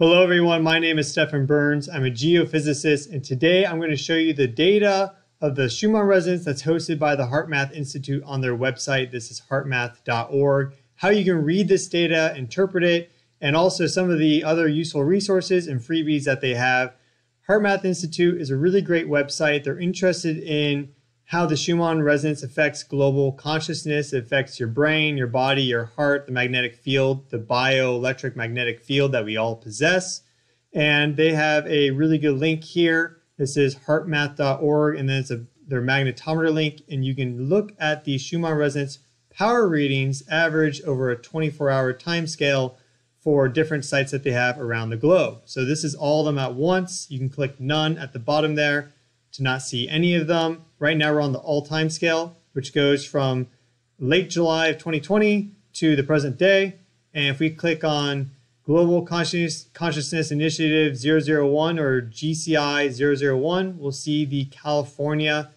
Hello everyone, my name is Stefan Burns. I'm a geophysicist and today I'm going to show you the data of the Schumann resonance that's hosted by the HeartMath Institute on their website. This is heartmath.org. How you can read this data, interpret it, and also some of the other useful resources and freebies that they have. HeartMath Institute is a really great website. They're interested in how the Schumann resonance affects global consciousness. It affects your brain, your body, your heart, the magnetic field, the bioelectric magnetic field that we all possess. And they have a really good link here. This is heartmath.org, and then it's a, their magnetometer link, and you can look at the Schumann resonance power readings average over a 24 hour time scale for different sites that they have around the globe. So this is all of them at once. You can click none at the bottom there to not see any of them. Right now we're on the all-time scale, which goes from late July of 2020 to the present day. And if we click on Global Conscious, Consciousness Initiative 001 or GCI 001, we'll see the California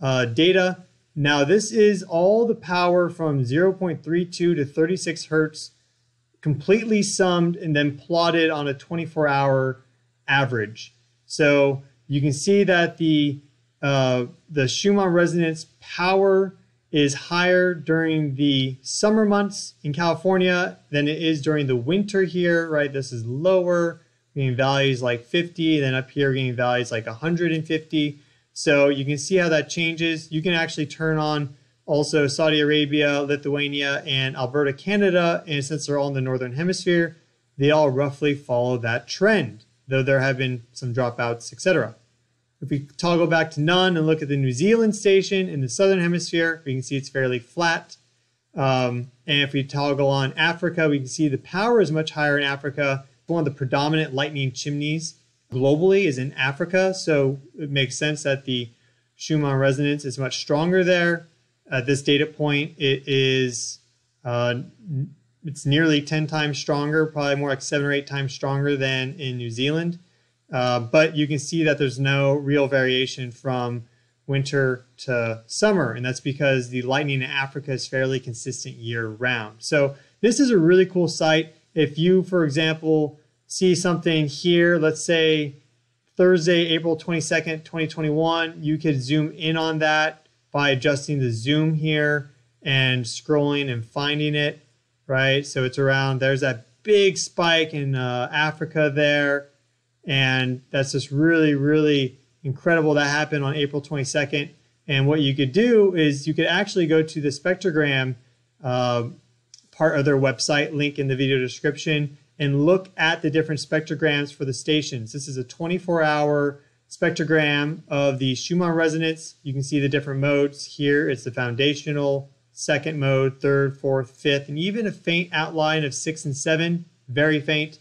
uh, data. Now this is all the power from 0.32 to 36 hertz completely summed and then plotted on a 24 hour average. So you can see that the uh, the Schumann resonance power is higher during the summer months in California than it is during the winter here, right? This is lower, getting values like 50, then up here getting values like 150. So you can see how that changes. You can actually turn on also Saudi Arabia, Lithuania, and Alberta, Canada, and since they're all in the northern hemisphere, they all roughly follow that trend, though there have been some dropouts, etc. If we toggle back to none and look at the New Zealand station in the southern hemisphere, we can see it's fairly flat. Um, and if we toggle on Africa, we can see the power is much higher in Africa. One of the predominant lightning chimneys globally is in Africa, so it makes sense that the Schumann resonance is much stronger there. At this data point, it is uh, it's nearly 10 times stronger, probably more like seven or eight times stronger than in New Zealand. Uh, but you can see that there's no real variation from winter to summer, and that's because the lightning in Africa is fairly consistent year round. So this is a really cool site. If you, for example, see something here, let's say Thursday, April 22nd, 2021, you could zoom in on that by adjusting the zoom here and scrolling and finding it, right? So it's around, there's that big spike in uh, Africa there. And that's just really, really incredible that happened on April 22nd. And what you could do is you could actually go to the spectrogram uh, part of their website, link in the video description, and look at the different spectrograms for the stations. This is a 24 hour spectrogram of the Schumann resonance. You can see the different modes here. It's the foundational, second mode, third, fourth, fifth, and even a faint outline of six and seven, very faint.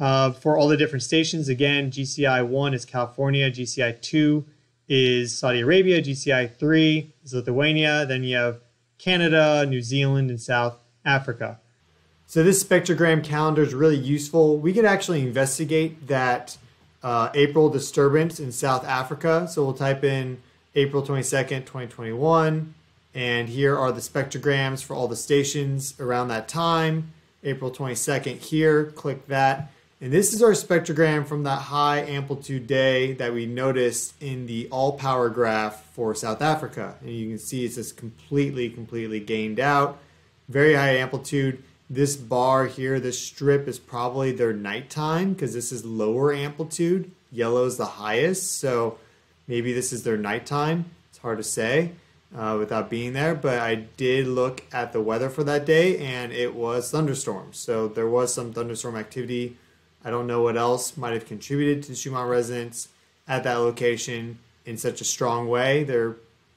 Uh, for all the different stations, again, GCI 1 is California, GCI 2 is Saudi Arabia, GCI 3 is Lithuania, then you have Canada, New Zealand, and South Africa. So this spectrogram calendar is really useful. We could actually investigate that uh, April disturbance in South Africa. So we'll type in April 22nd, 2021, and here are the spectrograms for all the stations around that time. April 22nd here, click that. And this is our spectrogram from that high amplitude day that we noticed in the all power graph for South Africa. And you can see it's just completely, completely gained out. Very high amplitude. This bar here, this strip is probably their nighttime because this is lower amplitude. Yellow is the highest. So maybe this is their nighttime. It's hard to say uh, without being there. But I did look at the weather for that day and it was thunderstorms. So there was some thunderstorm activity I don't know what else might have contributed to Schumann resonance at that location in such a strong way. There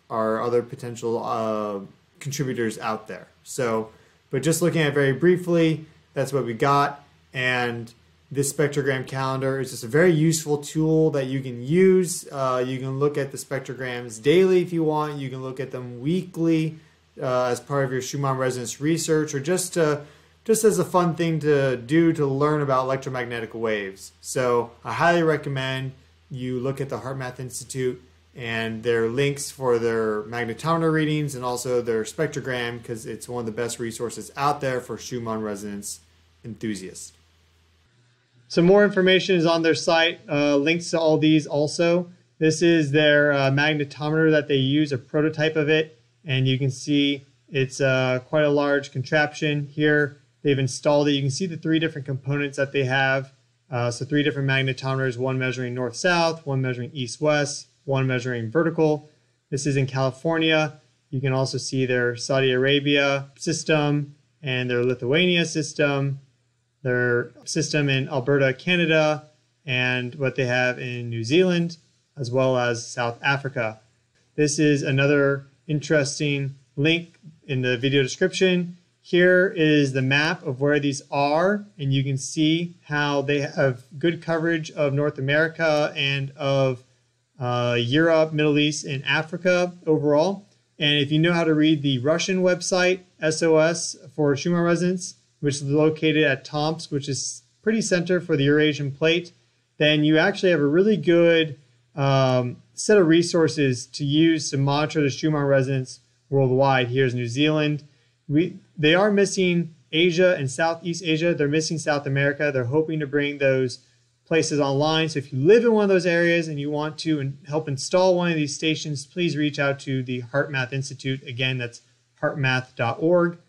are other potential uh, contributors out there. So, but just looking at very briefly, that's what we got. And this spectrogram calendar is just a very useful tool that you can use. Uh, you can look at the spectrograms daily if you want. You can look at them weekly uh, as part of your Schumann resonance research or just to just as a fun thing to do to learn about electromagnetic waves. So I highly recommend you look at the HeartMath Institute and their links for their magnetometer readings and also their spectrogram because it's one of the best resources out there for Schumann resonance enthusiasts. Some more information is on their site. Uh, links to all these also. This is their uh, magnetometer that they use, a prototype of it, and you can see it's uh, quite a large contraption here. They've installed it. You can see the three different components that they have. Uh, so three different magnetometers, one measuring north-south, one measuring east-west, one measuring vertical. This is in California. You can also see their Saudi Arabia system and their Lithuania system, their system in Alberta, Canada, and what they have in New Zealand, as well as South Africa. This is another interesting link in the video description. Here is the map of where these are, and you can see how they have good coverage of North America and of uh, Europe, Middle East, and Africa overall. And if you know how to read the Russian website, SOS for Schumann resonance, which is located at Tomsk, which is pretty center for the Eurasian plate, then you actually have a really good um, set of resources to use to monitor the Schumann resonance worldwide. Here's New Zealand. We they are missing Asia and Southeast Asia. They're missing South America. They're hoping to bring those places online. So if you live in one of those areas and you want to help install one of these stations, please reach out to the HeartMath Institute. Again, that's heartmath.org.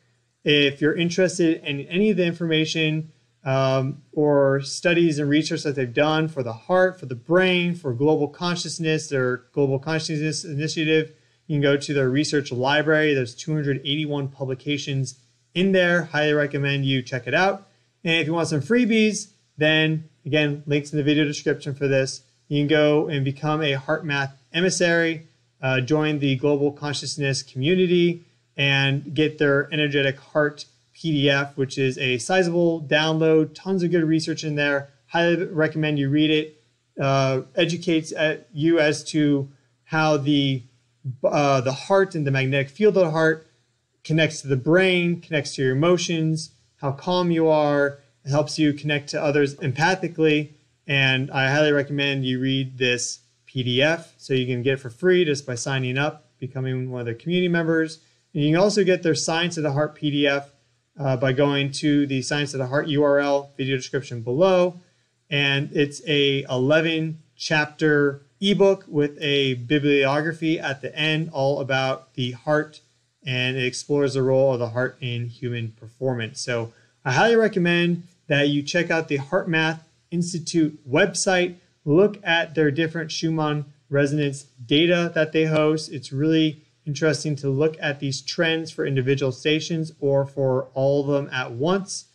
If you're interested in any of the information um, or studies and research that they've done for the heart, for the brain, for global consciousness, their global consciousness initiative, you can go to their research library. There's 281 publications in there. Highly recommend you check it out. And if you want some freebies, then again, links in the video description for this. You can go and become a HeartMath emissary, uh, join the global consciousness community, and get their energetic heart PDF, which is a sizable download, tons of good research in there. Highly recommend you read it. Uh, educates you as to how the uh, the heart and the magnetic field of the heart connects to the brain, connects to your emotions, how calm you are. It helps you connect to others empathically. And I highly recommend you read this PDF so you can get it for free just by signing up, becoming one of their community members. And you can also get their Science of the Heart PDF uh, by going to the Science of the Heart URL video description below. And it's a 11 chapter ebook with a bibliography at the end, all about the heart, and it explores the role of the heart in human performance. So I highly recommend that you check out the HeartMath Institute website, look at their different Schumann resonance data that they host. It's really interesting to look at these trends for individual stations or for all of them at once.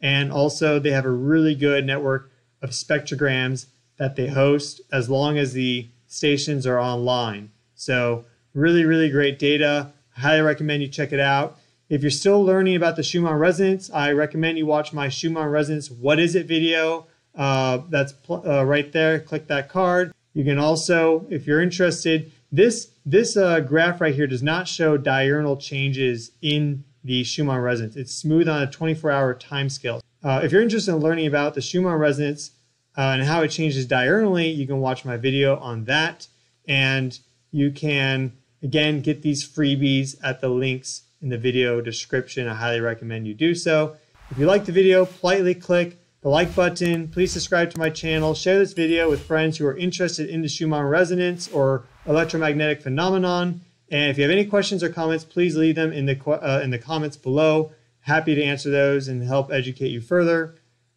And also, they have a really good network of spectrograms that they host as long as the stations are online. So really, really great data. Highly recommend you check it out. If you're still learning about the Schumann resonance, I recommend you watch my Schumann resonance What Is It video. Uh, that's uh, right there. Click that card. You can also, if you're interested, this this uh, graph right here does not show diurnal changes in the Schumann resonance. It's smooth on a 24-hour time scale. Uh, if you're interested in learning about the Schumann resonance, uh, and how it changes diurnally, you can watch my video on that. And you can, again, get these freebies at the links in the video description. I highly recommend you do so. If you like the video, politely click the like button. Please subscribe to my channel. Share this video with friends who are interested in the Schumann resonance or electromagnetic phenomenon. And if you have any questions or comments, please leave them in the, uh, in the comments below. Happy to answer those and help educate you further.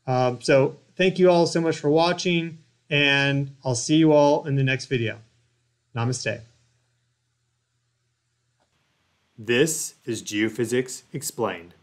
Um, so Thank you all so much for watching, and I'll see you all in the next video. Namaste. This is Geophysics Explained.